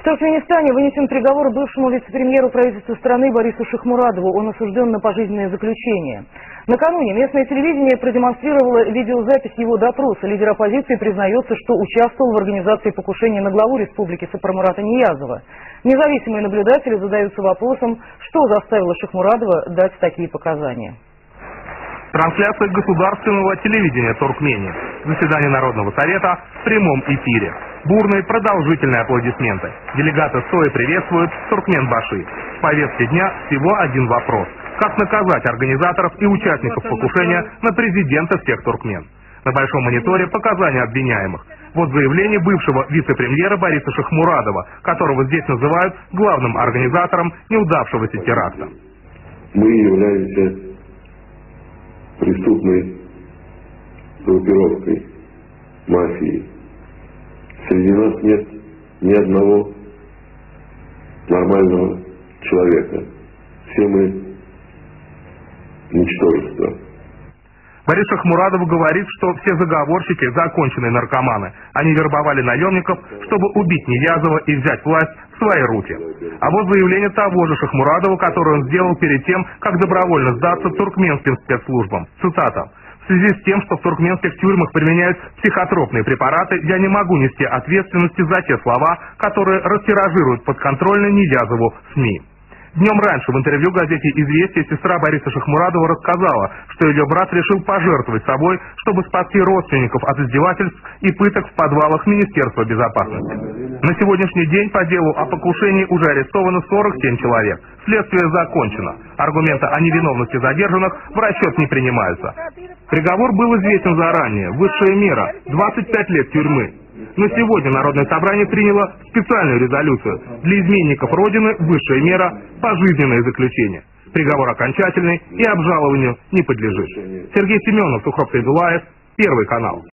В Туркменистане вынесен приговор бывшему вице-премьеру правительства страны Борису Шахмурадову. Он осужден на пожизненное заключение. Накануне местное телевидение продемонстрировало видеозапись его допроса. Лидер оппозиции признается, что участвовал в организации покушения на главу республики Сапармурата Ниязова. Независимые наблюдатели задаются вопросом, что заставило Шахмурадова дать такие показания. Трансляция государственного телевидения Туркмении. Заседание Народного совета в прямом эфире. Бурные продолжительные аплодисменты. Делегаты стоя приветствуют Туркменбаши. В повестке дня всего один вопрос. Как наказать организаторов и участников покушения на президента всех туркмен? На большом мониторе показания обвиняемых. Вот заявление бывшего вице-премьера Бориса Шахмурадова, которого здесь называют главным организатором неудавшегося теракта. Мы являемся преступной группировкой мафии. Среди нас нет ни одного нормального человека. Все мы ничтожество. Борис Шахмурадов говорит, что все заговорщики – законченные наркоманы. Они вербовали наемников, чтобы убить Неязова и взять власть в свои руки. А вот заявление того же Шахмурадова, которое он сделал перед тем, как добровольно сдаться туркменским спецслужбам. Цитата. Связи с тем, что в туркменских тюрьмах применяют психотропные препараты, я не могу нести ответственности за те слова, которые растиражируют подконтрольно Неязову СМИ. Днем раньше в интервью газете «Известия» сестра Бориса Шахмурадова рассказала, что ее брат решил пожертвовать собой, чтобы спасти родственников от издевательств и пыток в подвалах Министерства безопасности. На сегодняшний день по делу о покушении уже арестовано 47 человек. Следствие закончено. Аргументы о невиновности задержанных в расчет не принимаются. Приговор был известен заранее. Высшая мера – 25 лет тюрьмы. Но сегодня Народное собрание приняло специальную резолюцию. Для изменников Родины высшая мера – пожизненное заключение. Приговор окончательный и обжалованию не подлежит. Сергей Семенов, Сухров Сайдулаев, Первый канал.